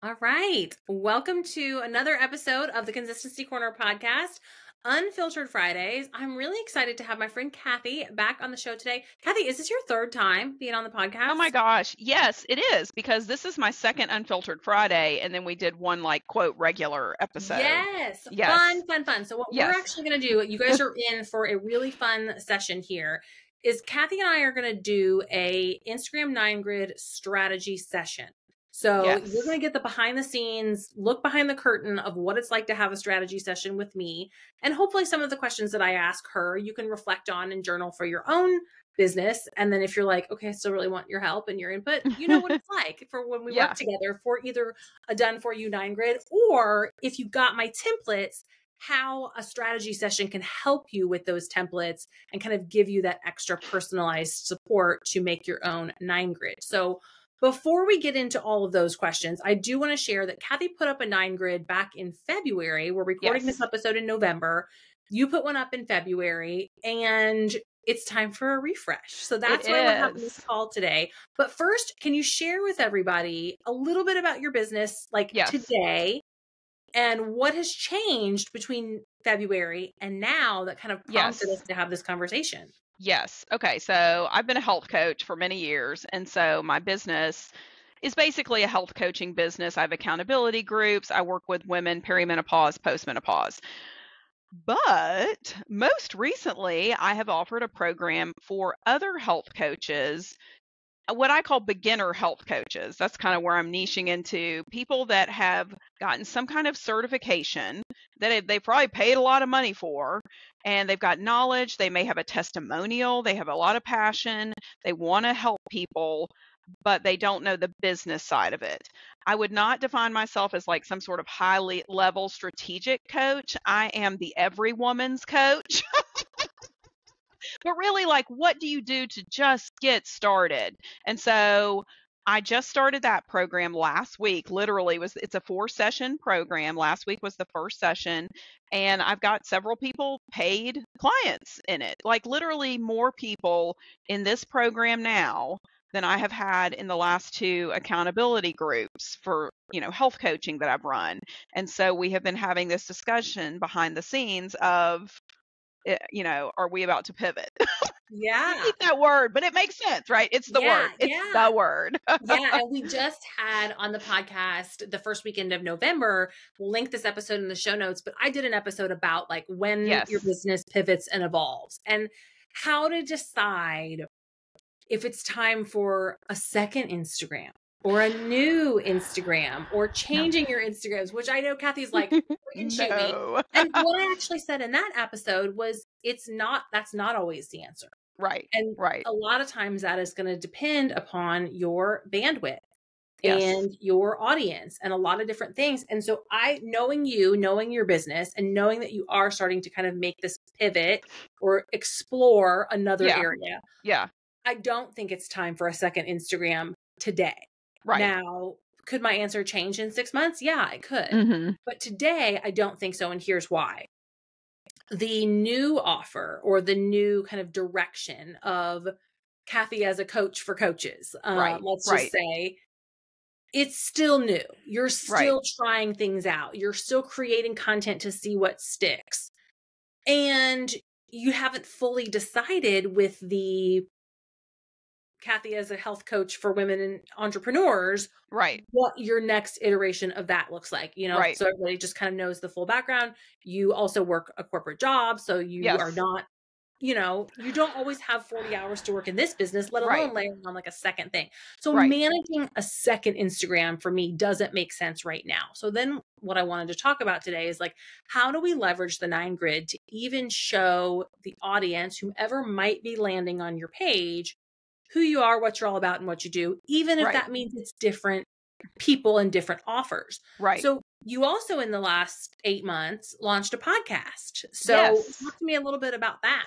All right. Welcome to another episode of the Consistency Corner podcast, Unfiltered Fridays. I'm really excited to have my friend Kathy back on the show today. Kathy, is this your third time being on the podcast? Oh my gosh. Yes, it is because this is my second Unfiltered Friday and then we did one like quote regular episode. Yes. yes. Fun, fun, fun. So what yes. we're actually going to do, you guys are in for a really fun session here. Is Kathy and I are going to do a Instagram 9 grid strategy session. So yes. you're going to get the behind the scenes look behind the curtain of what it's like to have a strategy session with me. And hopefully, some of the questions that I ask her, you can reflect on and journal for your own business. And then if you're like, okay, I still really want your help and your input, you know what it's like for when we yeah. work together for either a done for you nine grid or if you got my templates, how a strategy session can help you with those templates and kind of give you that extra personalized support to make your own nine grid. So before we get into all of those questions, I do want to share that Kathy put up a nine grid back in February. We're recording yes. this episode in November. You put one up in February, and it's time for a refresh. So that's it why is. we're having this call today. But first, can you share with everybody a little bit about your business, like yes. today, and what has changed between February and now that kind of prompted yes. us to have this conversation? Yes. Okay. So I've been a health coach for many years. And so my business is basically a health coaching business. I have accountability groups. I work with women perimenopause, postmenopause. But most recently, I have offered a program for other health coaches, what I call beginner health coaches. That's kind of where I'm niching into. People that have gotten some kind of certification that they probably paid a lot of money for and they've got knowledge. They may have a testimonial. They have a lot of passion. They want to help people but they don't know the business side of it. I would not define myself as like some sort of highly level strategic coach. I am the every woman's coach but really like what do you do to just get started and so I just started that program last week. Literally was it's a four session program. Last week was the first session and I've got several people paid clients in it. Like literally more people in this program now than I have had in the last two accountability groups for, you know, health coaching that I've run. And so we have been having this discussion behind the scenes of eh, you know, are we about to pivot? Yeah. hate that word, but it makes sense, right? It's the yeah, word. It's yeah. the word. yeah. And we just had on the podcast the first weekend of November. We'll link this episode in the show notes, but I did an episode about like when yes. your business pivots and evolves and how to decide if it's time for a second Instagram or a new Instagram or changing no. your Instagrams, which I know Kathy's like, no. me. And what I actually said in that episode was it's not, that's not always the answer. Right. And right. a lot of times that is going to depend upon your bandwidth. Yes. and your audience and a lot of different things. And so I knowing you, knowing your business and knowing that you are starting to kind of make this pivot or explore another yeah. area. Yeah. I don't think it's time for a second Instagram today. Right. Now, could my answer change in 6 months? Yeah, it could. Mm-hmm. But today I don't think so and here's why the new offer or the new kind of direction of Kathy as a coach for coaches. Um, right. Let's right. just say it's still new. You're still right. trying things out. You're still creating content to see what sticks. And you haven't fully decided with the Kathy as a health coach for women and entrepreneurs, right? What your next iteration of that looks like, you know, right. so everybody just kind of knows the full background. You also work a corporate job, so you yes. are not, you know, you don't always have 40 hours to work in this business, let alone right. layering on like a second thing. So right. managing a second Instagram for me doesn't make sense right now. So then what I wanted to talk about today is like, how do we leverage the nine grid to even show the audience, whomever might be landing on your page, who you are, what you're all about, and what you do, even if right. that means it's different people and different offers. Right. So you also in the last eight months launched a podcast. So yes. talk to me a little bit about that.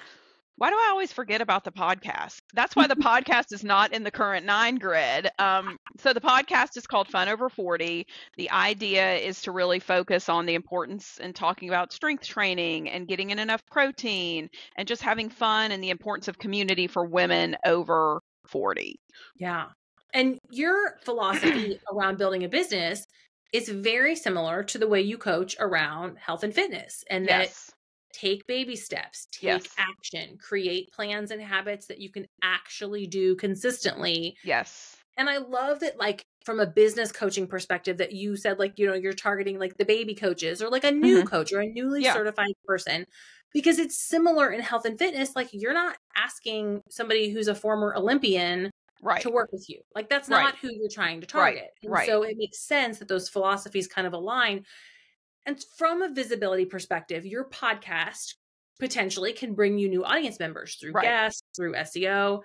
Why do I always forget about the podcast? That's why the podcast is not in the current nine grid. Um, so the podcast is called Fun Over 40. The idea is to really focus on the importance and talking about strength training and getting in enough protein and just having fun and the importance of community for women over 40. Yeah. And your philosophy around building a business is very similar to the way you coach around health and fitness and that Yes. take baby steps, take Yes. action, create plans and habits that you can actually do consistently. Yes. And I love that, like, from a business coaching perspective, that you said, like, you know, you're targeting like the baby coaches or like a new Mhm. coach or a newly Yeah. certified person because it's similar in health and fitness. Like, you're not asking somebody who's a former Olympian Right. to work with you. Like that's Right. not who you're trying to Right. target. And Right. so it makes sense that those philosophies kind of align. And from a visibility perspective, your podcast potentially can bring you new audience members through Right. guests, through SEO.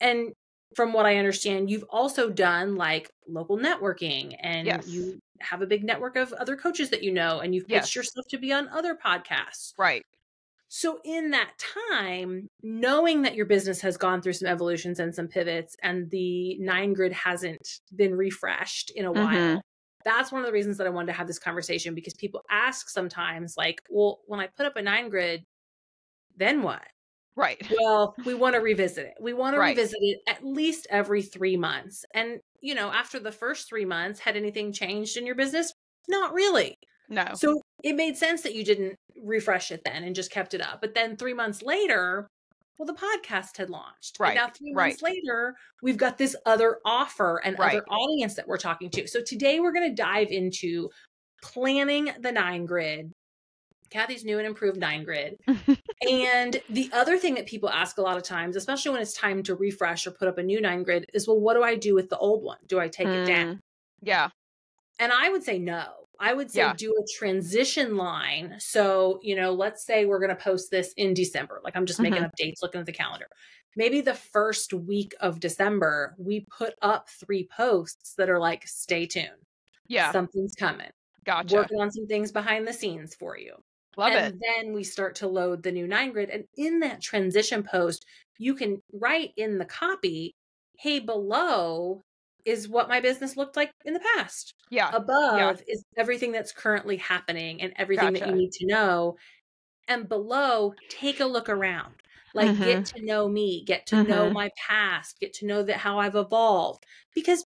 And from what I understand, you've also done like local networking and Yes. you have a big network of other coaches that you know and you've pitched Yes. yourself to be on other podcasts. Right. So, in that time, knowing that your business has gone through some evolutions and some pivots, and the nine grid hasn't been refreshed in a while, Mhm. that's one of the reasons that I wanted to have this conversation because people ask sometimes, like, well, when I put up a nine grid, then what? Right. Well, we want to revisit it. We want to Right. revisit it at least every three months. And, you know, after the first three months, had anything changed in your business? Not really. No. So it made sense that you didn't refresh it then and just kept it up. But then three months later, well, the podcast had launched. Right, And now three right. months later, we've got this other offer and Right. other audience that we're talking to. So today we're going to dive into planning the nine grid. Kathy's new and improved nine grid. and the other thing that people ask a lot of times, especially when it's time to refresh or put up a new nine grid, is well, what do I do with the old one? Do I take it down? Mm. Yeah. And I would say no. I would say Yeah. do a transition line. So, you know, let's say we're going to post this in December. Like I'm just making Mm-hmm. updates, looking at the calendar. Maybe the first week of December, we put up three posts that are like, stay tuned. Yeah. Something's coming. Gotcha. Working on some things behind the scenes for you. Love and it. then we start to load the new nine grid. And in that transition post, you can write in the copy, hey, below is what my business looked like in the past Yeah. above is everything that's currently happening and everything that you need to know and below take a look around like Mhm. get to know me get to know Mhm. my past get to know that how i've evolved because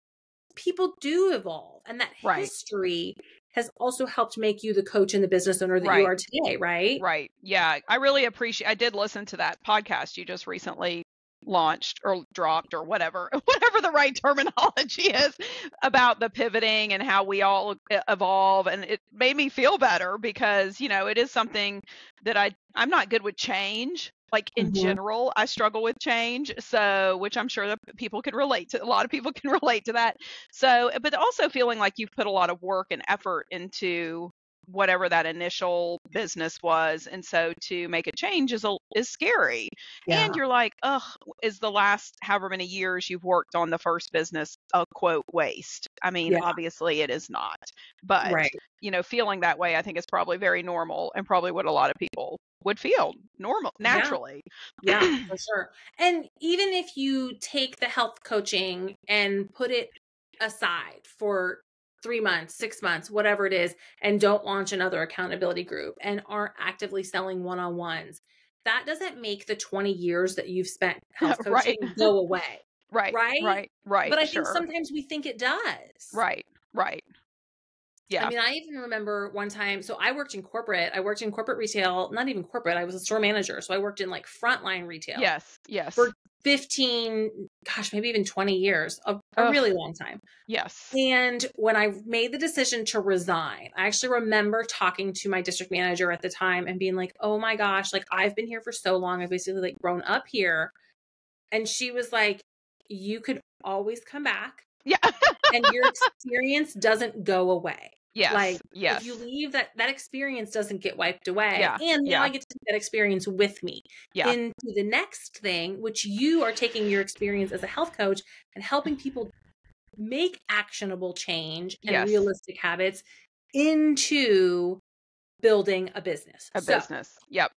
people do evolve and that Right. history has also helped make you the coach and the business owner that Right. you are today right Right. Yeah. I really appreciate I did listen to that podcast you just recently launched or dropped or whatever whatever the right terminology is about the pivoting and how we all evolve and it made me feel better because you know it is something that I I'm not good with change like in Mhm. general I struggle with change so which I'm sure that people can relate to a lot of people can relate to that so but also feeling like you've put a lot of work and effort into whatever that initial business was and so to make a change is a, is scary. And you're like ugh is the last however many years you've worked on the first business a quote waste? I mean Yeah. obviously it is not but right. you know feeling that way i think is probably very normal and probably what a lot of people would feel normal Yeah. naturally. Yeah for sure. And even if you take the health coaching and put it aside for three months six months whatever it is and don't launch another accountability group and aren't actively selling one-on-ones that doesn't make the 20 years that you've spent health Right. go away right Right? right right but i sure. think sometimes we think it does right right yeah I mean, I even remember one time. So I worked in corporate. I worked in corporate retail, not even corporate. I was a store manager. So I worked in like frontline retail. yes yes For 15, gosh, maybe even 20 years, a, a really long time. yes And when I made the decision to resign, I actually remember talking to my district manager at the time and being like, oh my gosh, like I've been here for so long. I've basically like grown up here. And she was like, you could always come back yeah and your experience doesn't go away. Yes Like yes if you leave that that experience doesn't get wiped away. Yeah, And now yeah. I get to take that experience with me yeah into the next thing, which you are taking your experience as a health coach and helping people make actionable change and Yes. realistic habits into building a business. a So, business yep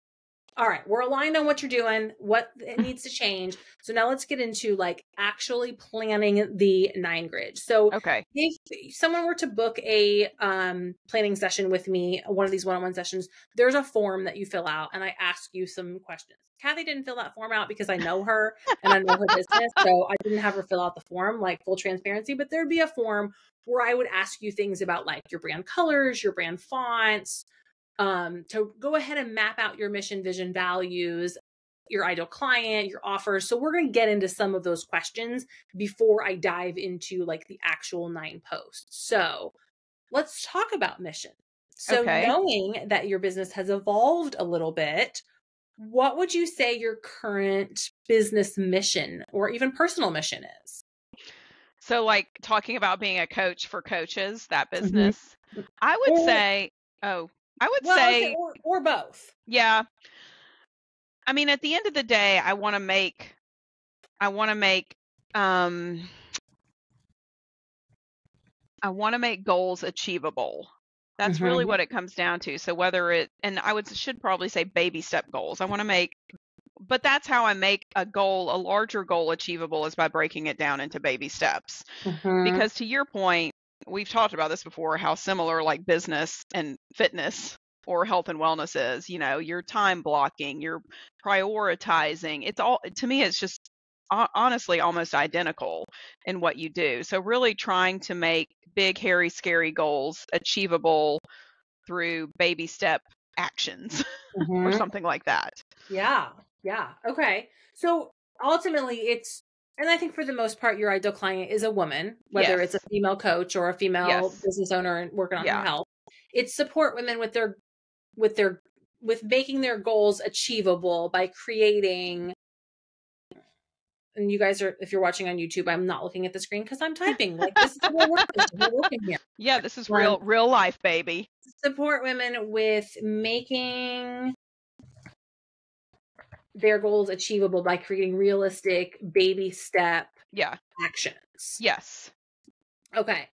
all right, we're aligned on what you're doing, what it needs to change. So now let's get into like actually planning the nine grid. So okay, if someone were to book a um, planning session with me, one of these one-on-one sessions, there's a form that you fill out, and I ask you some questions. Kathy didn't fill that form out because I know her and I know her business, so I didn't have her fill out the form, like full transparency. But there'd be a form where I would ask you things about like your brand colors, your brand fonts um, to go ahead and map out your mission, vision, values, your ideal client, your offers. So we're going to get into some of those questions before I dive into like the actual nine posts. So let's talk about mission. So okay. knowing that your business has evolved a little bit, what would you say your current business mission or even personal mission is? So like talking about being a coach for coaches, that mm-hmm. business, mm-hmm. I would or, say, oh, I would well, say, okay, or, or both. Yeah. I mean, at the end of the day, I want to make, I want to make, um, I want to make goals achievable. That's mm-hmm. really what it comes down to. So whether it, and I would should probably say baby step goals. I want to make, but that's how I make a goal, a larger goal achievable is by breaking it down into baby steps. Mm-hmm. Because to your point, we've talked about this before how similar like business and fitness or health and wellness is you know your time blocking your prioritizing it's all to me it's just honestly almost identical in what you do. So really trying to make big hairy scary goals achievable through baby step actions mm-hmm. or something like that. Yeah yeah okay. So ultimately it's and I think for the most part, your ideal client is a woman, whether yes. it's a female coach or a female yes. business owner working on yeah. her health. It's support women with their with their with making their goals achievable by creating and you guys are if you're watching on youtube i'm not looking at the screen because i'm typing like this is we're working, we're working here yeah this is real um, real life baby support women with making their goals achievable by creating realistic baby step yeah actions. Yes. Okay.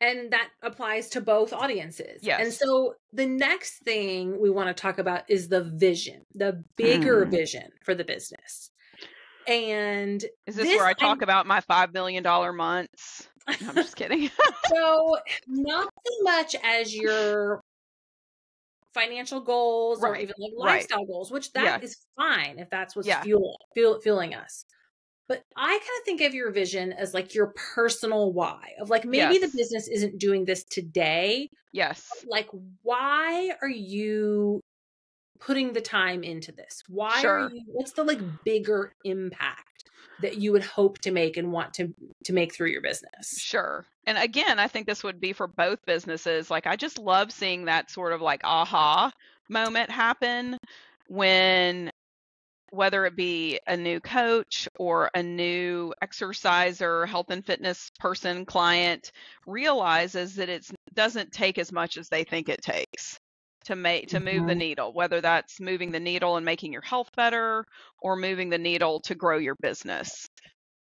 And that applies to both audiences. Yes. And so the next thing we want to talk about is the vision, the bigger mm. vision for the business. And is this, this where I talk I, about my $5 million months? No, I'm just kidding. so, not so much as your financial goals right. or even like lifestyle right. goals, which that yeah. is fine if that's what's yeah. fueling fuel, fueling us. But I kind of think of your vision as like your personal why of like maybe yes. the business isn't doing this today. Yes. Like why are you putting the time into this? Why sure. are you what's the like bigger impact that you would hope to make and want to to make through your business? Sure. And again, I think this would be for both businesses. Like I just love seeing that sort of like aha moment happen when whether it be a new coach or a new exerciser, health and fitness person, client realizes that it doesn't take as much as they think it takes to make to move mm-hmm. the needle whether that's moving the needle and making your health better or moving the needle to grow your business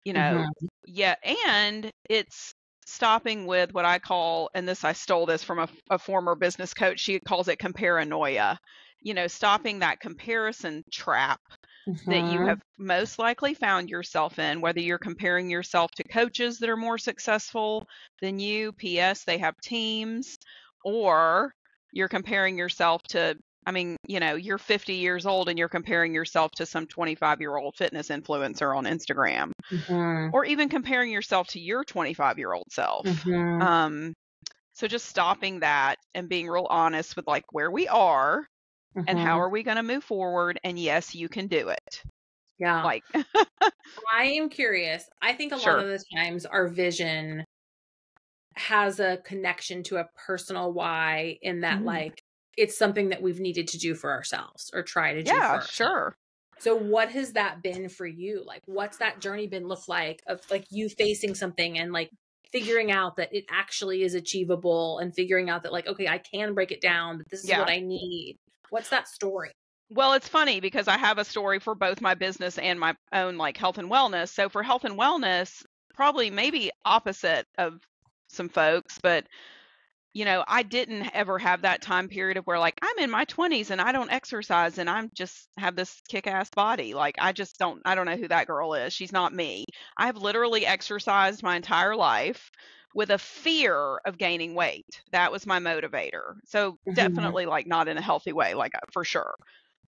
you know mm-hmm. yeah and it's stopping with what i call and this i stole this from a, a former business coach she calls it comparanoia you know stopping that comparison trap mm-hmm. that you mm-hmm. have most likely found yourself in whether you're comparing yourself to coaches that are more successful than you ps they have teams or you're comparing yourself to I mean, you know, you're 50 years old and you're comparing yourself to some 25 year old fitness influencer on Instagram, mm-hmm. or even comparing yourself to your 25 year old self. Mm-hmm. Um, so just stopping that and being real honest with like where we are mm-hmm. and how mm-hmm. are we going to move forward. And yes, you can do it. Yeah. Like, I am curious. I think a sure. lot of the times our vision has a connection to a personal why in that mm. like it's something that we've needed to do for ourselves or try to do yeah sure so what has that been for you like what's that journey been look like of like you facing something and like figuring out that it actually is achievable and figuring out that like okay i can break it down but this is yeah. what i need what's that story well, it's funny because I have a story for both my business and my own like health and wellness. So for health and wellness, probably maybe opposite of some folks, but you know, I didn't ever have that time period of where like I'm in my 20s and I don't exercise and I'm just have this kick-ass body. Like I just don't I don't know who that girl is. She's not me. I've literally exercised my entire life with a fear of gaining weight. That was my motivator. So mm-hmm. definitely like not in a healthy way like uh, for sure.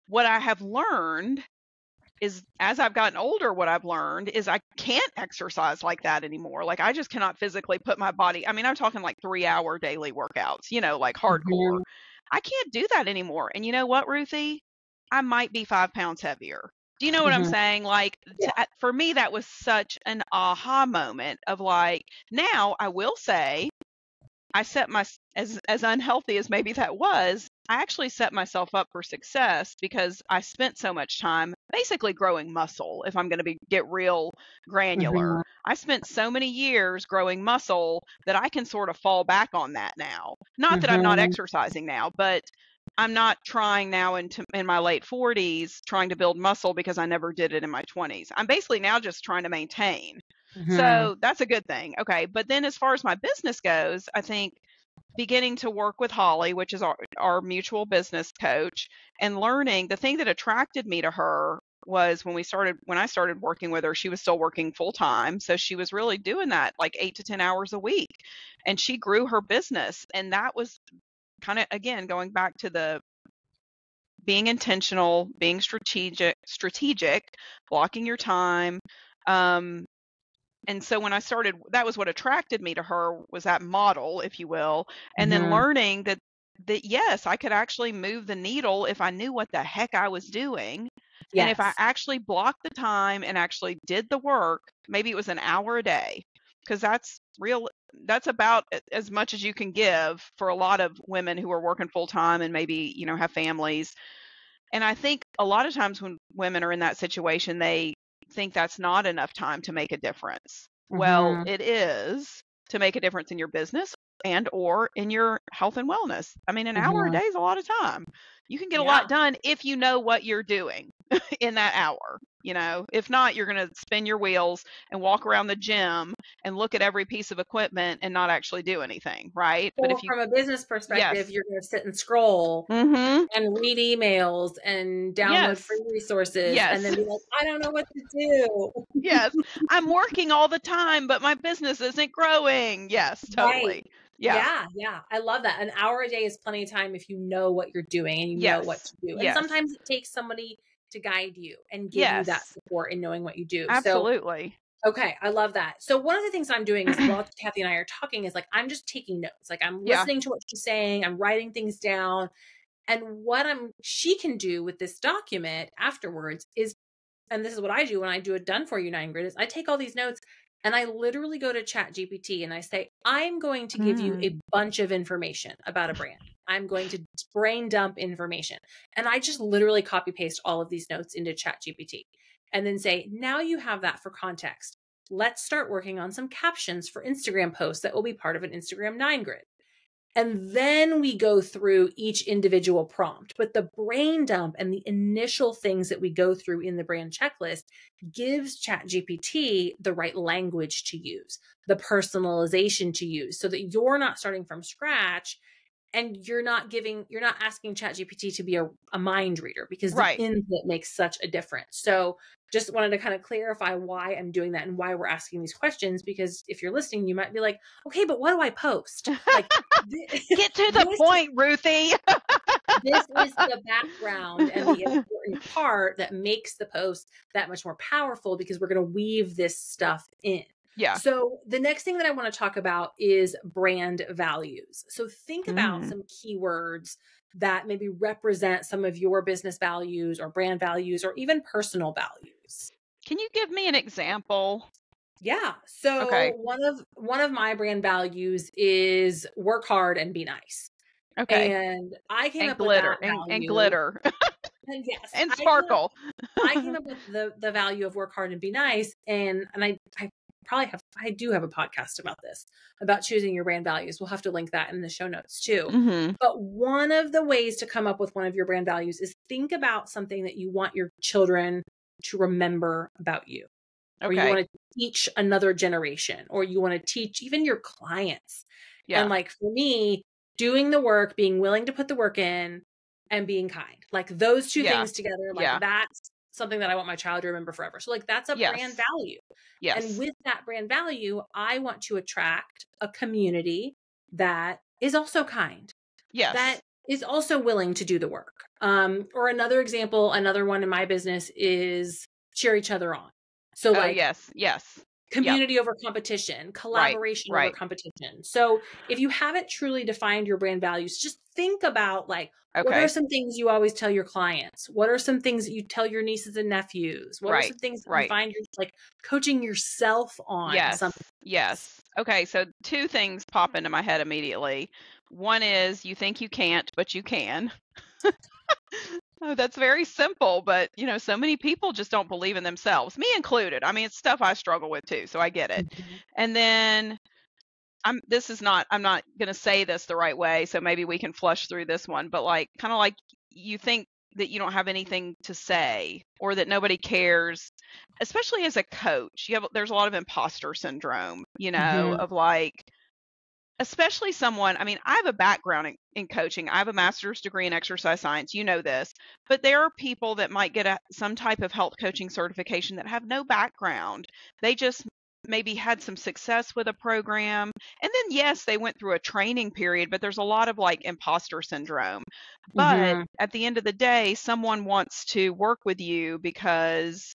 What I have learned is as I've gotten older, what I've learned is I can't exercise like that anymore. Like I just cannot physically put my body. I mean, I'm talking like three hour daily workouts, you know, like hardcore. Mm-hmm. I can't do that anymore. And you know what, Ruthie? I might be five pounds heavier. Do you know what mm-hmm. I'm saying? Like yeah. to, for me, that was such an aha moment of like, now I will say I set my as as unhealthy as maybe that was, I actually set myself up for success because I spent so much time basically growing muscle. If I'm going to be get real granular, mm-hmm. I spent so many years growing muscle that I can sort of fall back on that now. Not mm-hmm. that I'm not mm-hmm. exercising now, but I'm not trying now into in my late 40s trying to build muscle because I never did it in my 20s. I'm basically now just trying to maintain. Mm-hmm. So that's a good thing. Okay. But then as far as my business goes, I think beginning to work with Holly, which is our, our mutual business coach, and learning the thing that attracted me to her was when we started when I started working with her, she was still working full time. So she was really doing that like eight to 10 hours a week. And she grew her business. And that was kind of again going back to the being intentional, being strategic, strategic, blocking your time, um, and so when i started that was what attracted me to her was that model if you will and mm-hmm. then learning that that yes i could actually move the needle if i knew what the heck i was doing yes. and if i actually blocked the time and actually did the work maybe it was an hour a day because that's real that's about as much as you can give for a lot of women who are working full time and maybe you know have families and i think a lot of times when women are in that situation they think that's not enough time to make a difference. Mm-hmm. Well, it is to make a difference in your business and or in your health and wellness. I mean, an mm-hmm. hour a mm-hmm. day is a lot of time. You can get yeah. a lot done if you know what you're doing in that hour. You know, if not, you're going to spin your wheels and walk around the gym and look at every piece of equipment and not actually do anything, right? Well, but if you, from a business perspective, yes. you're going to sit and scroll mm-hmm. and read emails and download yes. free resources yes. and then be like, I don't know what to do. yes, I'm working all the time, but my business isn't growing. Yes, totally. Right. Yeah. yeah. yeah, I love that. An hour a day is plenty of time if you know what you're doing and you yes. know what to do. And yes. sometimes it takes somebody to guide you and give yes. you that support in knowing what you do. Absolutely. So, okay, I love that. So one of the things I'm doing is while Kathy and I are talking is like I'm just taking notes. Like I'm listening yeah. to what she's saying, I'm writing things down. And what I'm she can do with this document afterwards is and this is what I do when I do a done for you nine grid is I take all these notes and I literally go to Chat GPT and I say, I'm going to give mm. you a mm. bunch of information about a brand. I'm going to brain dump information. And I just literally copy paste all of these notes into Chat GPT and then say, now you have that for context. Let's start working on some captions for Instagram posts that will be part of an Instagram nine grid. And then we go through each individual prompt. But the brain dump and the initial things that we go through in the brand checklist gives ChatGPT the right language to use, the personalization to use, so that you're not starting from scratch and you're not giving you're not asking chat gpt to be a, a mind reader because right. the input makes such a difference. So just wanted to kind of clarify why i'm doing that and why we're asking these questions because if you're listening you might be like okay but what do i post? Like get to the this, point ruthie. this is the background and the important part that makes the post that much more powerful because we're going to weave this stuff in yeah. So the next thing that I want to talk about is brand values. So think about mm. some keywords that maybe represent some of your business values or brand values or even personal values. Can you give me an example? Yeah. So okay. one of one of my brand values is work hard and be nice. Okay. And I came and up glitter with and, and, glitter. and yes. And sparkle. I came, up, I came up with the the value of work hard and be nice. And and I, I probably have I do have a podcast about this about choosing your brand values. We'll have to link that in the show notes too. Mm-hmm. But one of the ways to come up with one of your brand values is think about something that you want your children to remember about you. or you want to teach another generation, or you want to teach even your clients. Yeah. And like for me, doing the work, being willing to put the work in, and being kind. Like those two yeah. things together, like yeah. that's something that I want my child to remember forever. So like that's a yes. brand value. Yes. And with that brand value, I want to attract a community that is also kind. Yes. That is also willing to do the work. Um, or another example, another one in my business is cheer each other on. So oh, like yes, yes community yep. over competition, collaboration right, over competition. So if you haven't truly defined your brand values, just think about like okay. what are some things you always tell your clients? What are some things that you tell your nieces and nephews? What right, are some things that you find you're like coaching yourself on? Yes. Something? Yes. Okay. So two things pop into my head immediately. One is you think you can't, but you can. Oh, that's very simple, but you know, so many people just don't believe in themselves, me included. I mean, it's stuff I struggle with too, so I get it. Mm-hmm. And then I'm this is not I'm not going to say this the right way, so maybe we can flush through this one, but like kind of like you think that you don't have anything to say or that nobody cares, especially as a coach. You have there's a lot of imposter syndrome, you know, mm-hmm. of like especially someone, I mean, I have a background in, in, coaching. I have a master's degree in exercise science. You know this. But there are people that might get a, some type of health coaching certification that have no background. They just maybe had some success with a program. And then, yes, they went through a training period, but there's a lot of like imposter syndrome. But mm-hmm. at the end of the day, someone wants to work with you because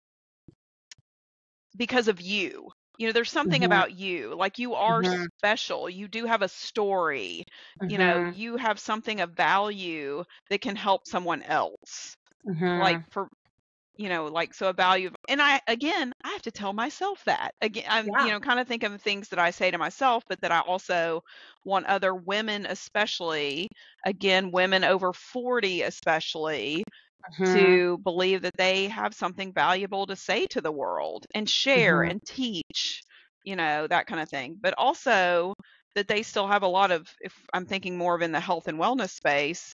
because of you you know there's something mm-hmm. about you like you are mm-hmm. special you do have a story mm-hmm. you know mm-hmm. you have something of value that can help someone else like mm-hmm. for you know like so a value of, and i again i have to tell myself that again i'm yeah. you know kind of think of things that i say to myself but that i also want other women especially again women over 40 especially mm-hmm. to believe that they have something valuable to say to the world and share mm-hmm. and teach, you know, that kind of thing. But also that they still have a lot of, if I'm thinking more of in the health and wellness space,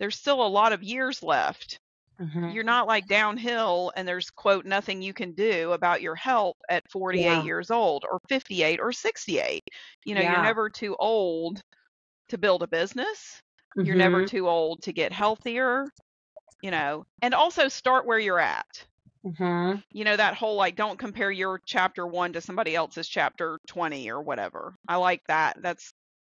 there's still a lot of years left. Mm-hmm. You're not like downhill and there's, quote, nothing you can do about your health at 48 yeah. years old or 58 or 68. You know, yeah. you're never too old to build a business. You're never mm-hmm. too old to get healthier you know, and also start where you're at. Mm-hmm. You know, that whole like, don't compare your chapter one to somebody else's chapter 20 or whatever. I like that. That's,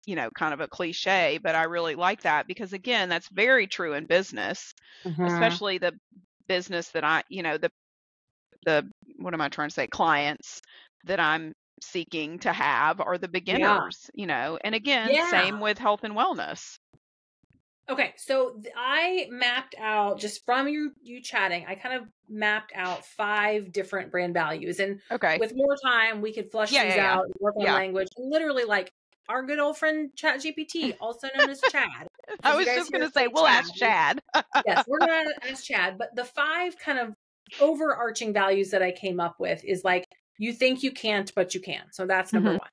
you know, kind of a cliche, but I really like that because, again, that's very true in business, mm-hmm. especially the business that I, you know, the, the, what am I trying to say? Clients that I'm seeking to have are the beginners, yeah. you know, and again, yeah. same with health and wellness. Okay, so th- I mapped out just from you you chatting. I kind of mapped out five different brand values, and okay, with more time, we could flush yeah, these yeah, out, yeah. work on language, literally like our good old friend Chat GPT, also known as Chad. I was just going to say, we'll Chad. ask Chad. yes, we're going to ask Chad. But the five kind of overarching values that I came up with is like you think you can't, but you can. So that's number mm-hmm. one.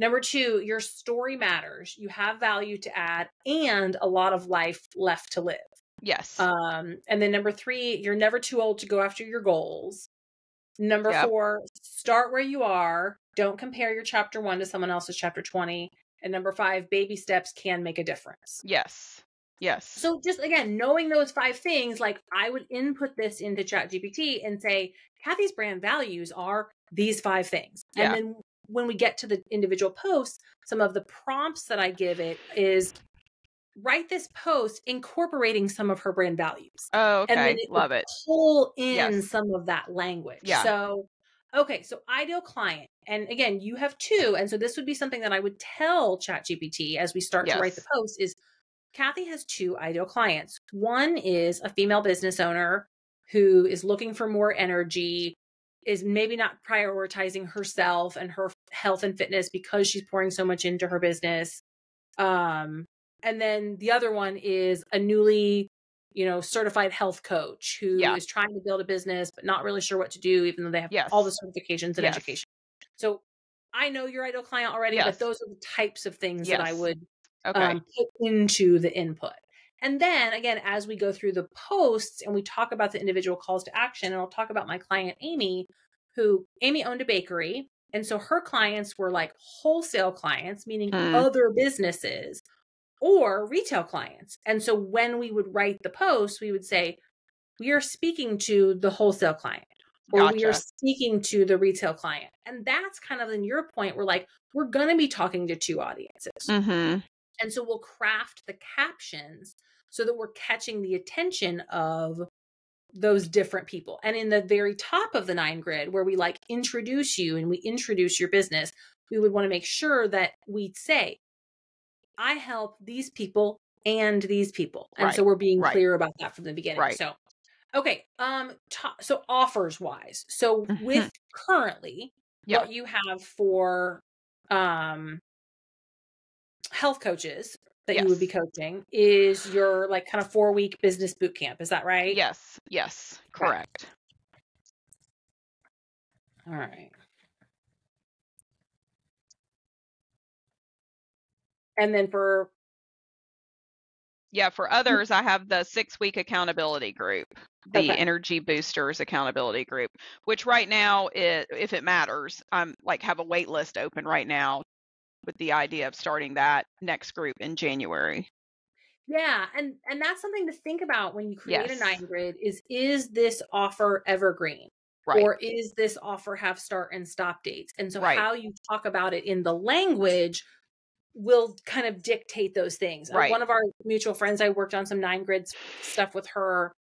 Number two, your story matters. You have value to add and a lot of life left to live. Yes. Um, and then number three, you're never too old to go after your goals. Number yep. four, start where you are. Don't compare your chapter one to someone else's chapter 20. And number five, baby steps can make a difference. Yes. Yes. So just again, knowing those five things, like I would input this into ChatGPT and say, Kathy's brand values are these five things. And then when we get to the individual posts, some of the prompts that I give it is write this post incorporating some of her brand values. Oh, okay. And then it Love it. Pull in yes. some of that language. Yeah. So, okay. So, ideal client. And again, you have two. And so, this would be something that I would tell ChatGPT as we start yes. to write the post is Kathy has two ideal clients. One is a female business owner who is looking for more energy, is maybe not prioritizing herself and her health and fitness because she's pouring so much into her business. Um, and then the other one is a newly, you know, certified health coach who yeah. is trying to build a business but not really sure what to do, even though they have yes. all the certifications and yes. education. So I know your ideal client already, yes. but those are the types of things that I would okay. um, put into the input. And then again, as we go through the posts and we talk about the individual calls to action, and I'll talk about my client Amy, who Amy owned a bakery. And so her clients were like wholesale clients, meaning Mm. other businesses or retail clients. And so when we would write the post, we would say, we are speaking to the wholesale client or we are speaking to the retail client. And that's kind of in your point, we're like, we're going to be talking to two audiences. Mm-hmm. And so we'll craft the captions so that we're catching the attention of those different people. And in the very top of the nine grid, where we like introduce you and we introduce your business, we would want to make sure that we say, I help these people and these people. And so we're being right. clear about that from the beginning. Right. So, okay. Um, to- so offers wise, so Mhm. with currently Yeah. what you have for um health coaches that you would be coaching is your like kind of four week business boot camp. Is that right? Yes. Yes. Correct. All right. And then for Yeah, for mm. others, I have the six week accountability group, the Okay. Energy Boosters accountability group, which right now, it, if it matters, I'm like have a wait list open right now with the idea of starting that next group in January. yeah, and and that's something to think about when you create a nine grid is is this offer evergreen? Right. Or is this offer have start and stop dates? And so Right. how you talk about it in the language will kind of dictate those things. Uh, Right. One of our mutual friends, I worked on some nine grids stuff with her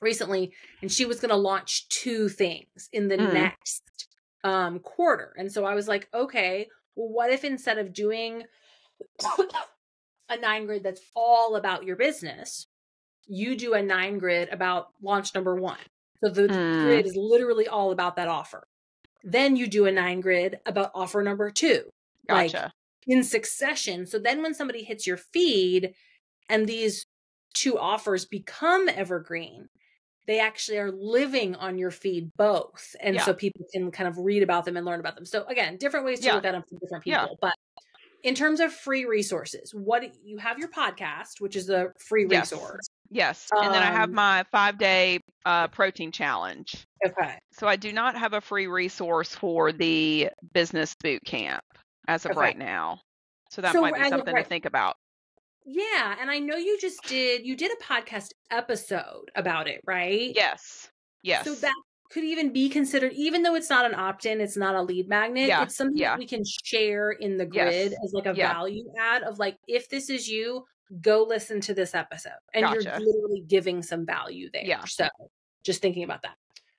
recently, and she was going to launch two things in the Mm. next um, quarter. And so I was like, okay, what if instead of doing a nine grid that's all about your business, you do a nine grid about launch number one? So the Mm. grid is literally all about that offer. Then you do a nine grid about offer number two like, in succession. So then when somebody hits your feed and these two offers become evergreen, they actually are living on your feed both. And Yeah. so people can kind of read about them and learn about them. So again, different ways to Yeah. look at them for different Yeah. people. But in terms of free resources, what you have your podcast, which is a free Yes. resource. yes. And then I have um, my five day uh, protein challenge. Okay. So I do not have a free resource for the business boot camp as of Okay. right now. So that So might be something right- to think about. Yeah. And I know you just did, you did a podcast episode about it, right? Yes. Yes. So that could even be considered, even though it's not an opt in, it's not a lead magnet. Yeah, It's something yeah. that we can share in the grid Yes, as like a yeah. value add of like, if this is you, go listen to this episode. And you're literally giving some value there. Yeah. So just thinking about that.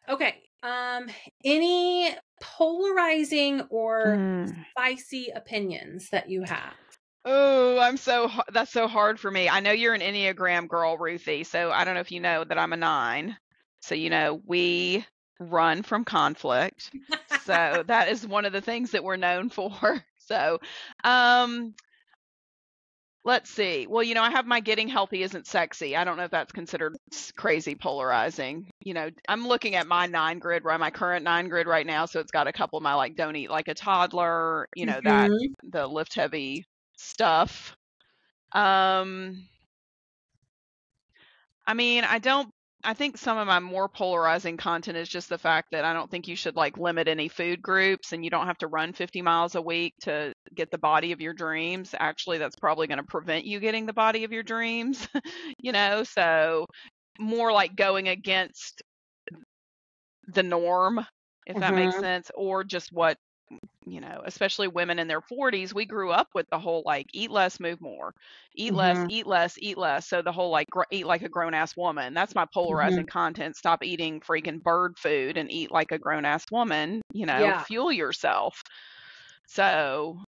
Okay. Um, any polarizing or Mm. spicy opinions that you have? Oh, I'm so that's so hard for me. I know you're an Enneagram girl, Ruthie. So I don't know if you know that I'm a nine. So you know we run from conflict. So that is one of the things that we're known for. So, um, let's see. Well, you know, I have my getting healthy isn't sexy. I don't know if that's considered crazy polarizing. You know, I'm looking at my nine grid, right? My current nine grid right now. So it's got a couple of my like don't eat like a toddler. You know that Mhm. the lift heavy stuff. Um, I mean, I don't. I think some of my more polarizing content is just the fact that I don't think you should like limit any food groups and you don't have to run 50 miles a week to get the body of your dreams. Actually, that's probably going to prevent you getting the body of your dreams, you know? So, more like going against the norm, if that makes Mhm. sense, or just what you know, especially women in their 40s, we grew up with the whole like eat less, move more, eat less, Mhm. eat less, eat less. So the whole like gr- eat like a grown ass woman. That's my polarizing content. Stop eating freaking bird food and eat like a grown ass woman. You know, Yeah. fuel yourself. So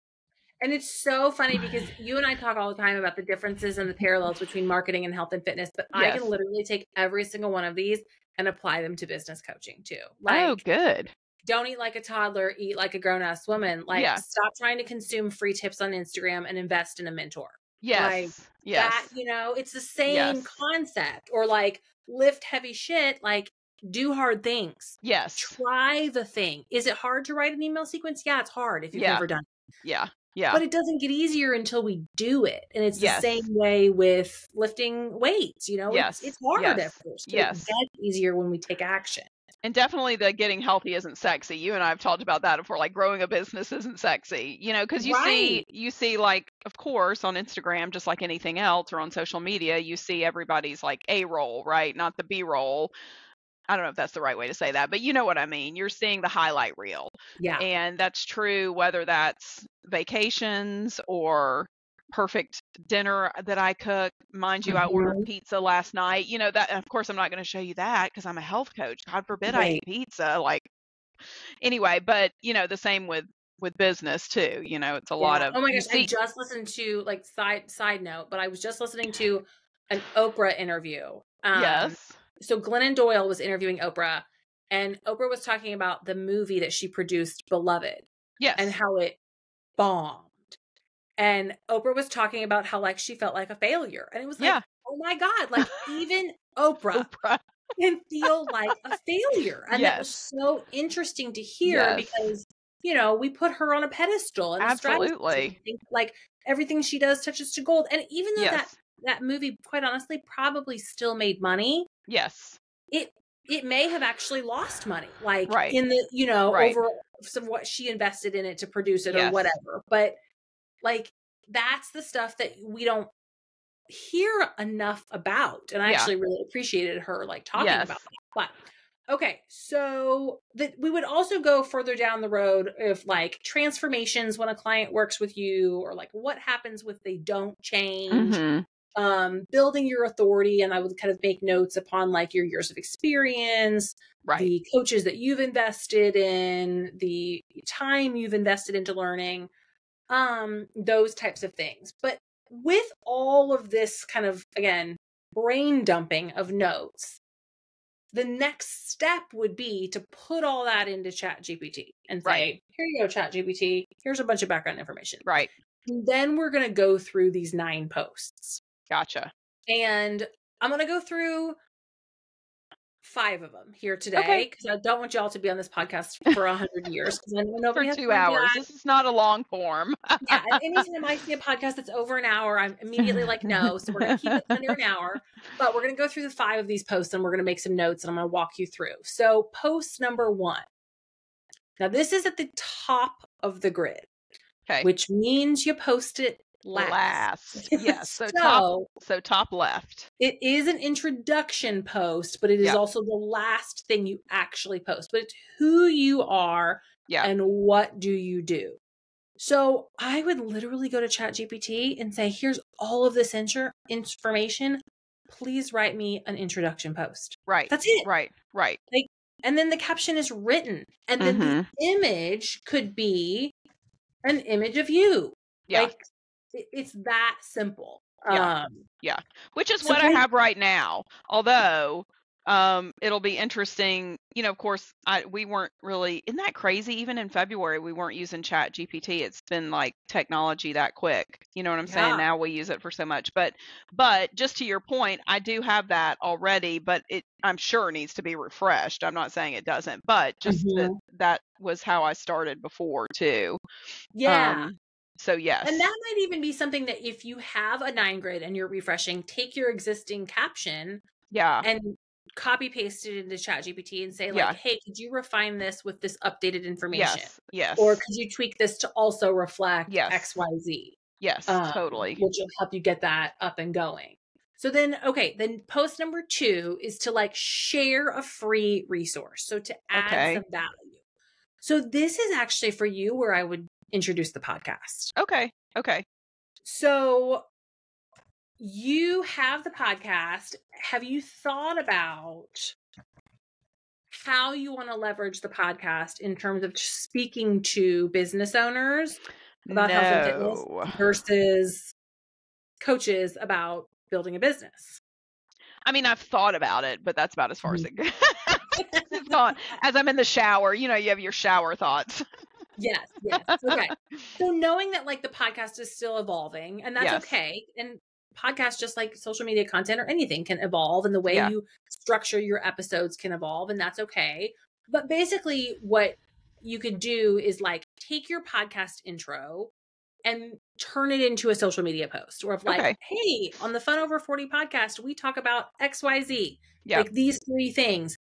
And it's so funny because you and I talk all the time about the differences and the parallels between marketing and health and fitness, but I can literally take every single one of these and apply them to business coaching too. Like, oh, good. Don't eat like a toddler, eat like a grown ass woman. Like, stop trying to consume free tips on Instagram and invest in a mentor. Yes. yes. That, you know, it's the same Yes. concept. Or like, lift heavy shit, like, do hard things. yes. Try the thing. Is it hard to write an email sequence? Yeah, it's hard if you've Yeah. never done it. Yeah. Yeah. but it doesn't get easier until we do it and it's Yes. the same way with lifting weights you know Yes. it's, it's hard Yes. at first Yes. it gets easier when we take action and definitely the getting healthy isn't sexy. You and I have talked about that before. Like growing a business isn't sexy, you know, because you Right. see, you see, like, of course, on Instagram, just like anything else, or on social media, you see everybody's like A roll, right? Not the B roll. I don't know if that's the right way to say that, but you know what I mean. You're seeing the highlight reel. Yeah. And that's true whether that's vacations or perfect dinner that I cook. Mind you, I ordered pizza last night. You know that of course I'm not going to show you that because I'm a health coach. God forbid I eat pizza. Like anyway, but you know, the same with with business too. You know, it's a lot of Oh my gosh, I just listened to like side side note, but I was just listening to an Oprah interview. Um, yes. So Glennon Doyle was interviewing Oprah, and Oprah was talking about the movie that she produced, Beloved, Yes. and how it bombed. And Oprah was talking about how like she felt like a failure, and it was like, Yeah. oh my god, like even Oprah Oprah. can feel like a failure. And that was so interesting to hear Yes. because, you know, we put her on a pedestal and. Absolutely. Like everything she does touches to gold. And even though that, Yes. that movie, quite honestly, probably still made money, Yes. it it may have actually lost money. Like Right. in the, you know, Right. over some what she invested in it to produce it or whatever. But like that's the stuff that we don't hear enough about and i Yeah. actually really appreciated her like talking Yes. about that but okay so that we would also go further down the road of like transformations when a client works with you or like what happens if they don't change Mhm. um building your authority and i would kind of make notes upon like your years of experience Right. the coaches that you've invested in the time you've invested into learning um those types of things but with all of this kind of again brain dumping of notes the next step would be to put all that into chat gpt and say Right. here you go chat gpt here's a bunch of background information right. and then we're going to go through these nine posts Gotcha. and i'm going to go through five of them here today Okay. because i don't want y'all to be on this podcast for a hundred years because i know For nobody two hours. This is not a long form. yeah and anytime i see a podcast that's over an hour i'm immediately like no so we're going to keep it under an hour but we're going to go through the five of these posts and we're going to make some notes and i'm going to walk you through so post number one now this is at the top of the grid Okay. which means you post it last, Last. Yes. So, top So, so top left. it is an introduction post but it is Yeah. also the last thing you actually post but it's who you are Yeah. and what do you do so i would literally go to chat gpt and say here's all of this information please write me an introduction post Right. that's it Right. Right. Like, and then the caption is written and then Mhm. the image could be an image of you Yeah. like it's that simple Yeah. um Which is so what I have right now. Although um it'll be interesting, you know, of course, I we weren't really isn't that crazy? Even in February we weren't using Chat GPT. It's been like technology that quick. You know what I'm Yeah. saying? Now we use it for so much. But but just to your point, I do have that already, but it I'm sure needs to be refreshed. I'm not saying it doesn't, but just that, Mhm. that was how I started before too. yeah Um, so yes. And that might even be something that if you have a nine grid and you're refreshing, take your existing caption yeah. and copy paste it into Chat GPT and say, like, Yeah. hey, could you refine this with this updated information? Yes. Yes. Or could you tweak this to also reflect Yes. XYZ? yes, Um, totally. Which will help you get that up and going. So then, okay, then post number two is to like share a free resource. So to add Okay. some value. So this is actually for you where I would introduce the podcast. Okay. Okay. So you have the podcast. Have you thought about how you want to leverage the podcast in terms of speaking to business owners about health and fitness versus coaches about building a business? I mean, I've thought about it, but that's about as far as Mm-hmm. it goes. As I'm in the shower, you know, you have your shower thoughts. Yes, yes. Okay. so knowing that like the podcast is still evolving and that's Yes. okay. And podcasts just like social media content or anything can evolve and the way Yeah. you structure your episodes can evolve and that's okay. But basically what you could do is like take your podcast intro and turn it into a social media post or of like, Okay. hey, on the Fun Over 40 podcast, we talk about XYZ. Yeah. Like these three things.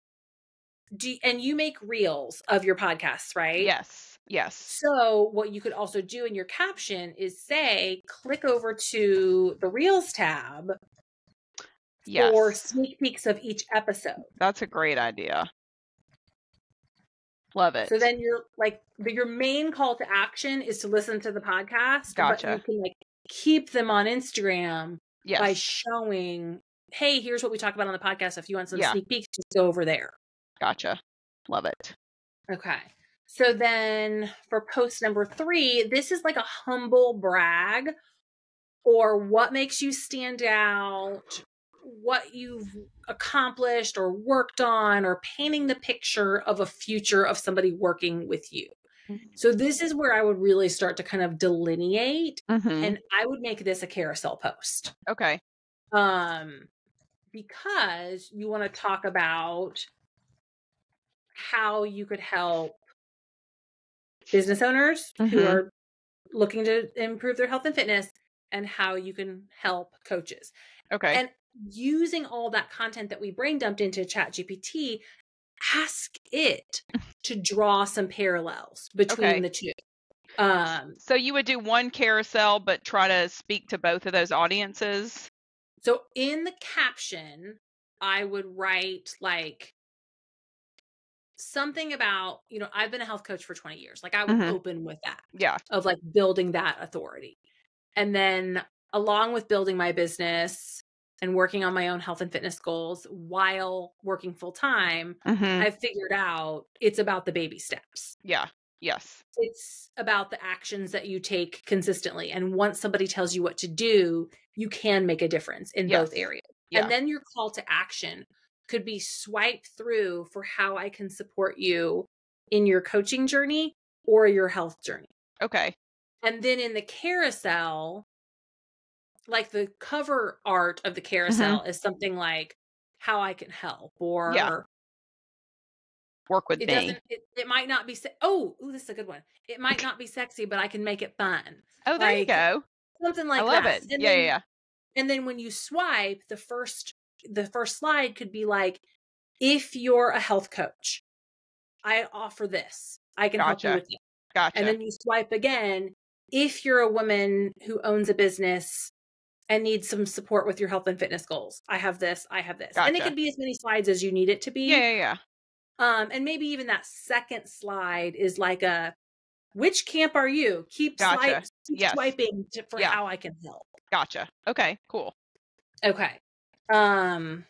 do and you make reels of your podcasts, right? Yes. Yes. So what you could also do in your caption is say, click over to the reels tab Yes. for sneak peeks of each episode. That's a great idea. Love it. So then you're like the, your main call to action is to listen to the podcast. But Gotcha. you can like keep them on Instagram yes. by showing, hey, here's what we talk about on the podcast. If you want some Yeah. sneak peeks, just go over there. gotcha. Love it. Okay. So then for post number three, this is like a humble brag or what makes you stand out, what you've accomplished or worked on, or painting the picture of a future of somebody working with you. Mhm. So this is where I would really start to kind of delineate Mhm. and I would make this a carousel post. Okay. Um because you want to talk about how you could help business owners who Mhm. are looking to improve their health and fitness and how you can help coaches. Okay. And using all that content that we brain dumped into ChatGPT, ask it to draw some parallels between Okay. the two. Um, so you would do one carousel, but try to speak to both of those audiences. so in the caption, I would write like something about, you know, I've been a health coach for 20 years. Like I would Mhm. open with that. Yeah. of like building that authority. And then along with building my business and working on my own health and fitness goals while working full time, hmm I figured out it's about the baby steps. Yeah. Yes. It's about the actions that you take consistently. And once somebody tells you what to do, you can make a difference in both areas. Yeah. And then your call to action could be swipe through for how I can support you in your coaching journey or your health journey. Okay. And then in the carousel, like the cover art of the mm-hmm. carousel is something like how I can help or Work with it me. doesn't it, it might not be se- oh ooh, this is a good one. It might not be sexy, but I can make it fun. Oh, there you go. Something like I love that. it. And yeah, then, yeah, yeah. And then when you swipe, the first the first slide could be like, if you're a health coach, I offer this. I can help you with it. Gotcha. And then you swipe again. If you're a woman who owns a business and needs some support with your health and fitness goals, I have this, I have this. And it could be as many slides as you need it to be. yeah, yeah, yeah. Um, and maybe even that second slide is like a which camp are you? Keep, Gotcha. swipe, keep Yes. swiping to, for Yeah. how I can help. Gotcha. Okay, cool. Okay. Um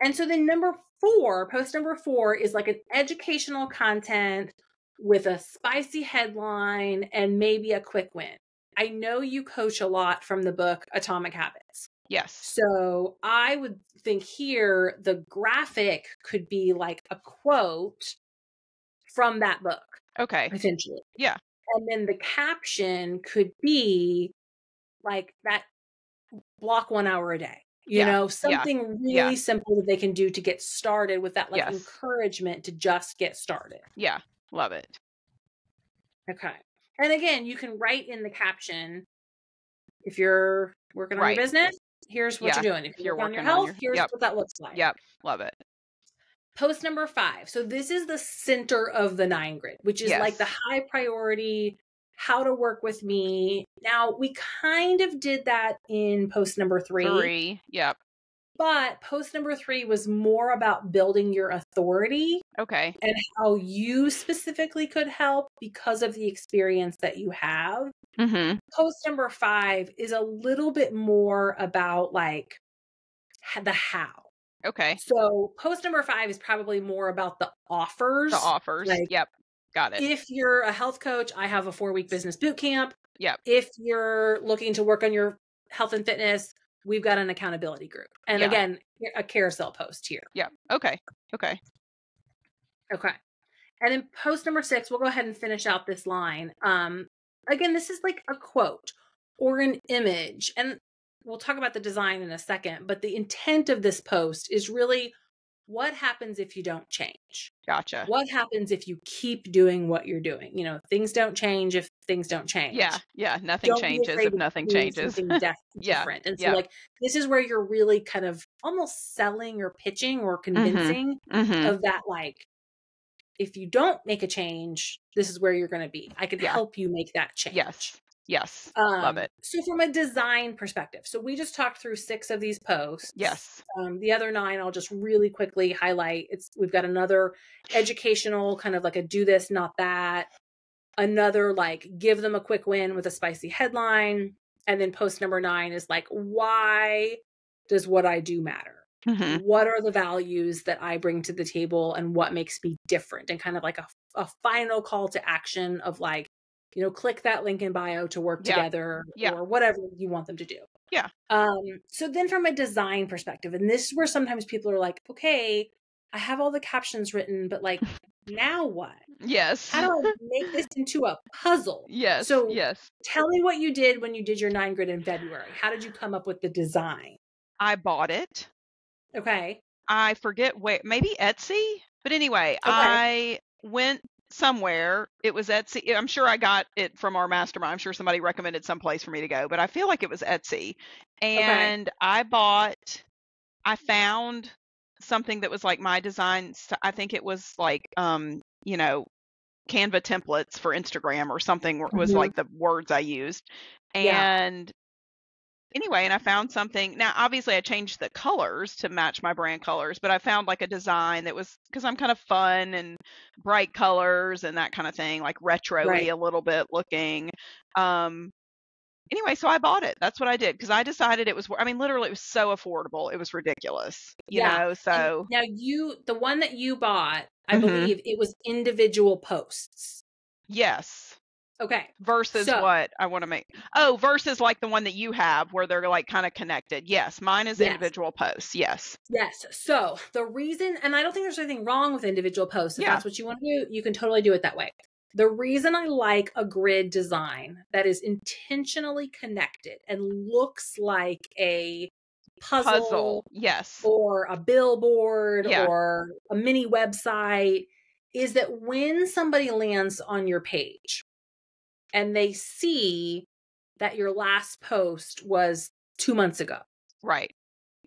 and so then number 4, post number 4 is like an educational content with a spicy headline and maybe a quick win. I know you coach a lot from the book Atomic Habits. Yes. So I would think here the graphic could be like a quote from that book Okay. potentially. Yeah. And then the caption could be like that block one hour a day. You Yeah, know, yeah, something really yeah. simple that they can do to get started with that like Yes. encouragement to just get started. Yeah. Love it. Okay. And again, you can write in the caption if you're working on Right. your business, here's what Yeah, you're doing. If if you're you're working on your working on health, your- here's yep. what that looks like. Yep. Love it. Post number five. So this is the center of the nine grid, which is like the high priority, how to work with me. Now we kind of did that in post number three, Three. Yep. but post number three was more about building your authority Okay. and how you specifically could help because of the experience that you have. Mm-hmm. Post number five is a little bit more about like the how. Okay. So post number five is probably more about the offers. The offers. like- yep. Got it. If you're a health coach, I have a four week business boot camp. Yep. If you're looking to work on your health and fitness, we've got an accountability group. And Yeah. again, a carousel post here. Yep. Okay. Okay. Okay. And then post number six, we'll go ahead and finish out this line. Um, again, this is like a quote or an image. And we'll talk about the design in a second, but the intent of this post is really what happens if you don't change? Gotcha. What happens if you keep doing what you're doing? You know, things don't change if things don't change. Yeah, yeah. Nothing don't changes if nothing changes. yeah, different. And so, yeah. like, this is where you're really kind of almost selling or pitching or mm-hmm. convincing mm-hmm. of that, like, if you don't make a change, this is where you're going to be. I can yeah. help you make that change. Yes. Yes. Um, love it. So, from a design perspective, so we just talked through six of these posts. Yes. Um, the other nine, I'll just really quickly highlight. It's we've got another educational kind of like a do this, not that. Another like give them a quick win with a spicy headline. And then post number nine is like, why does what I do matter? Mm-hmm. What are the values that I bring to the table and what makes me different? And kind of like a, a final call to action of like, you know, click that link in bio to work yeah. together yeah. or whatever you want them to do. Yeah. Um, so then from a design perspective, and this is where sometimes people are like, okay, I have all the captions written, but like now what? Yes. How do I make this into a puzzle? Yes. So yes. Tell me what you did when you did your nine grid in February. How did you come up with the design? I bought it. Okay. I forget where maybe Etsy. But anyway, okay. I went somewhere. It was Etsy. I'm sure I got it from our mastermind. I'm sure somebody recommended some place for me to go, but I feel like it was Etsy. And okay. I bought, I found something that was like my design. I think it was like, um, you know, Canva templates for Instagram or something was mm-hmm. like the words I used. And anyway, and I found something. Now, obviously, I changed the colors to match my brand colors, but I found like a design that was because I'm kind of fun and bright colors and that kind of thing, like retro right. a little bit looking. Um, anyway, so I bought it. That's what I did because I decided it was. I mean, literally, it was so affordable. It was ridiculous. You yeah. know. So and now you, the one that you bought, I mm-hmm. believe it was individual posts. Yes. Okay. Versus so, what I want to make. Oh, versus like the one that you have where they're like kind of connected. Yes. Mine is yes. individual posts. Yes. Yes. So the reason, and I don't think there's anything wrong with individual posts. If yeah. that's what you want to do, you can totally do it that way. The reason I like a grid design that is intentionally connected and looks like a puzzle, puzzle. yes, or a billboard yeah. or a mini website is that when somebody lands on your page, and they see that your last post was two months ago. Right.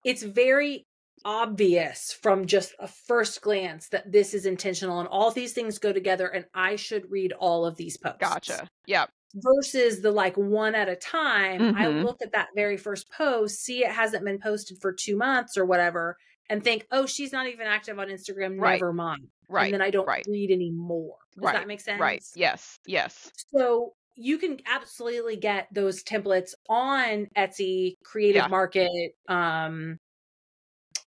It's very obvious from just a first glance that this is intentional and all these things go together and I should read all of these posts. Gotcha. Yep. Versus the like one at a time, mm-hmm. I look at that very first post, see it hasn't been posted for two months or whatever, and think, oh, she's not even active on Instagram. Right. Never mind. Right. And then I don't right. read anymore. Does right. that make sense? Right. Yes. Yes. So you can absolutely get those templates on Etsy, Creative yeah. Market. Um,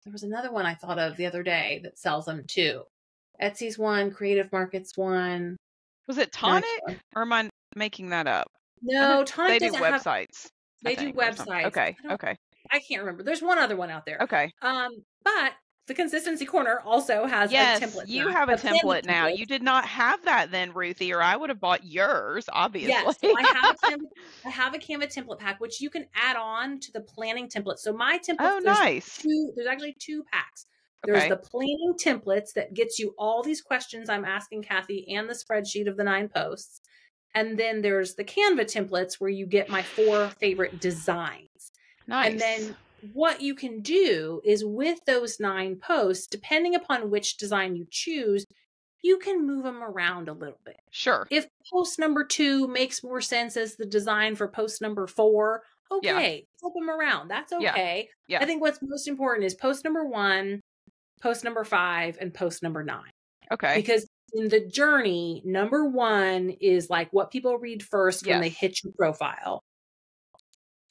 there was another one I thought of the other day that sells them too. Etsy's one, Creative Market's one. Was it Tonic, or am I making that up? No, Tonic they do websites. Have, they do websites. Okay, I okay. I can't remember. There's one other one out there. Okay. Um, but the consistency corner also has yes, a template. You now, have a, a template now. Template. You did not have that then, Ruthie, or I would have bought yours, obviously. Yes, so I have a Canva, I have a Canva template pack, which you can add on to the planning template. So my template, oh, nice. Two, there's actually two packs. There's okay. the planning templates that gets you all these questions I'm asking Kathy and the spreadsheet of the nine posts. And then there's the Canva templates where you get my four favorite designs. Nice. And then what you can do is with those nine posts, depending upon which design you choose, you can move them around a little bit. Sure. If post number two makes more sense as the design for post number four, okay, yeah. flip them around. That's okay. Yeah. yeah. I think what's most important is post number one, post number five, and post number nine. Okay. Because in the journey, number one is like what people read first yes. when they hit your profile.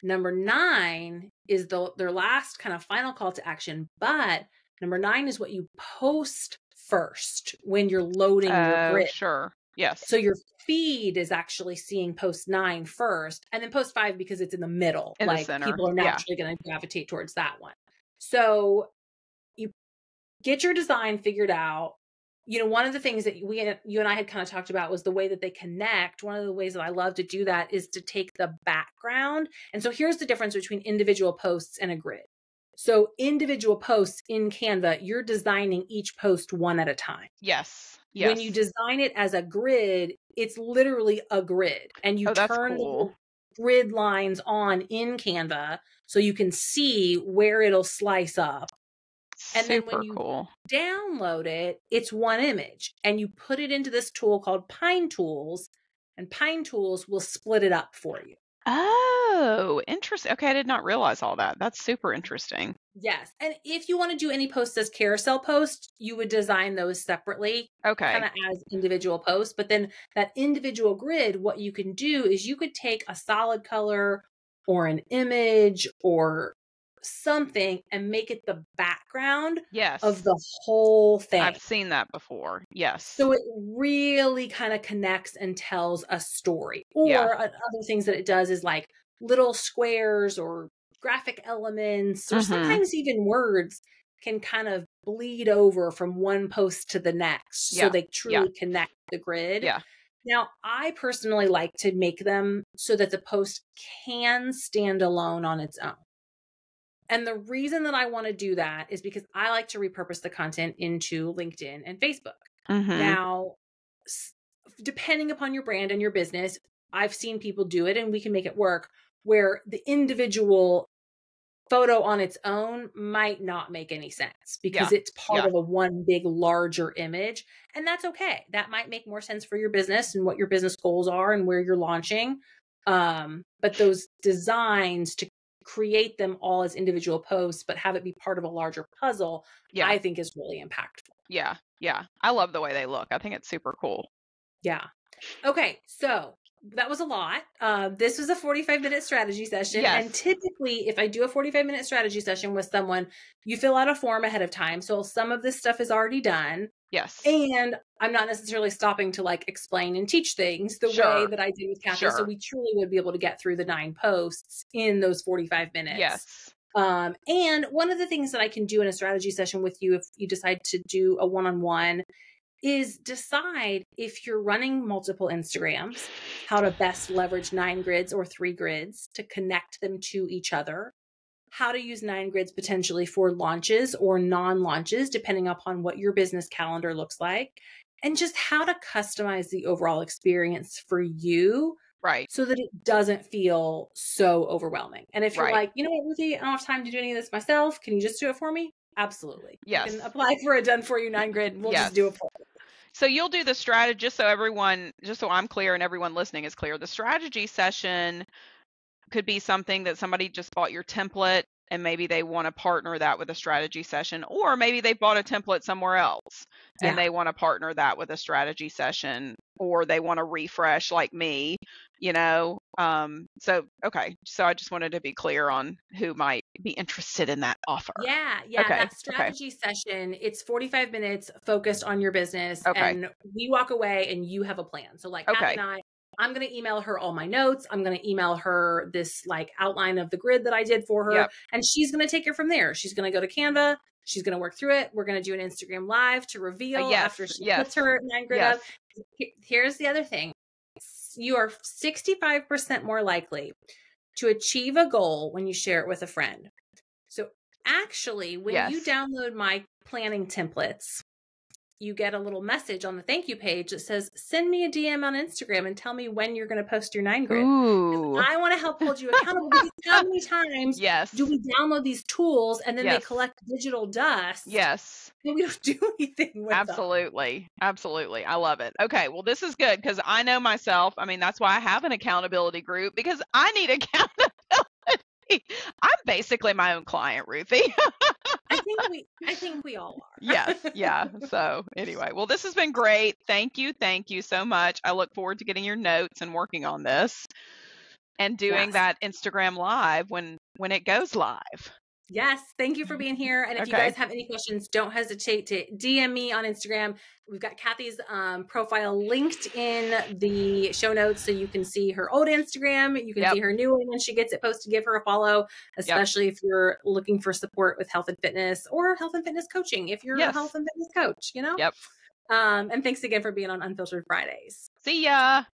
Number nine is the their last kind of final call to action, but number nine is what you post first when you're loading uh, your grid. Sure. Yes. So your feed is actually seeing post nine first, and then post five because it's in the middle. In like the people are naturally yeah. going to gravitate towards that one. So you get your design figured out you know, one of the things that we, you and I had kind of talked about was the way that they connect. One of the ways that I love to do that is to take the background. And so here's the difference between individual posts and a grid. So individual posts in Canva, you're designing each post one at a time. Yes. Yes. When you design it as a grid, it's literally a grid and you oh, turn cool. grid lines on in Canva so you can see where it'll slice up. And Super then when you cool. download it, it's one image and you put it into this tool called Pine Tools and Pine Tools will split it up for you. Oh, interesting. Okay, I did not realize all that. That's super interesting. Yes. And if you want to do any posts as carousel posts, you would design those separately. Okay. Kind of as individual posts. But then that individual grid, what you can do is you could take a solid color or an image or something and make it the background yes. of the whole thing. I've seen that before. Yes. So it really kind of connects and tells a story. Or yeah. other things that it does is like little squares or graphic elements or mm-hmm. sometimes even words can kind of bleed over from one post to the next yeah. so they truly yeah. connect the grid. Yeah. Now, I personally like to make them so that the post can stand alone on its own. And the reason that I want to do that is because I like to repurpose the content into LinkedIn and Facebook. Mm-hmm. Now, depending upon your brand and your business, I've seen people do it and we can make it work where the individual photo on its own might not make any sense because yeah. it's part yeah. of a one big larger image and that's okay that might make more sense for your business and what your business goals are and where you're launching um, but those designs to create them all as individual posts, but have it be part of a larger puzzle, yeah. I think is really impactful. Yeah. Yeah. I love the way they look. I think it's super cool. Yeah. Okay. So that was a lot. Uh, this was a 45 minute strategy session. Yes. And typically, if I do a 45 minute strategy session with someone, you fill out a form ahead of time. So some of this stuff is already done. Yes. And I'm not necessarily stopping to like explain and teach things the sure. way that I did with Kathy. Sure. So we truly would be able to get through the nine posts in those 45 minutes. Yes. Um, and one of the things that I can do in a strategy session with you, if you decide to do a one on one, is decide if you're running multiple Instagrams, how to best leverage nine grids or three grids to connect them to each other, how to use nine grids potentially for launches or non launches, depending upon what your business calendar looks like, and just how to customize the overall experience for you. Right. So that it doesn't feel so overwhelming. And if you're right. like, you know what, Ruthie, I don't have time to do any of this myself. Can you just do it for me? Absolutely. Yes. You can apply for a done for you nine grid. We'll yes. just do it for you. So you'll do the strategy just so everyone, just so I'm clear and everyone listening is clear. The strategy session could be something that somebody just bought your template and maybe they want to partner that with a strategy session, or maybe they bought a template somewhere else yeah. and they want to partner that with a strategy session, or they want to refresh like me, you know. Um, so okay, so I just wanted to be clear on who might be interested in that offer. Yeah, yeah. Okay. That strategy okay. session, it's 45 minutes focused on your business, okay. and we walk away and you have a plan. So like okay. and I I'm going to email her all my notes. I'm going to email her this like outline of the grid that I did for her. Yep. And she's going to take it from there. She's going to go to Canva. She's going to work through it. We're going to do an Instagram live to reveal uh, yes, after she yes. puts her nine grid yes. up. Here's the other thing you are 65% more likely to achieve a goal when you share it with a friend. So actually, when yes. you download my planning templates, you get a little message on the thank you page that says, send me a DM on Instagram and tell me when you're going to post your nine grid. I want to help hold you accountable because how many times yes. do we download these tools and then yes. they collect digital dust? Yes. And we don't do anything with Absolutely. Them. Absolutely. I love it. Okay. Well, this is good because I know myself. I mean, that's why I have an accountability group because I need accountability. I'm basically my own client, Ruthie. I think we I think we all are. yes, yeah. So anyway, well this has been great. Thank you, thank you so much. I look forward to getting your notes and working on this and doing yes. that Instagram live when when it goes live. Yes, thank you for being here. And if okay. you guys have any questions, don't hesitate to DM me on Instagram. We've got Kathy's um, profile linked in the show notes so you can see her old Instagram. You can yep. see her new one when she gets it posted. Give her a follow, especially yep. if you're looking for support with health and fitness or health and fitness coaching. If you're yes. a health and fitness coach, you know? Yep. Um, and thanks again for being on Unfiltered Fridays. See ya.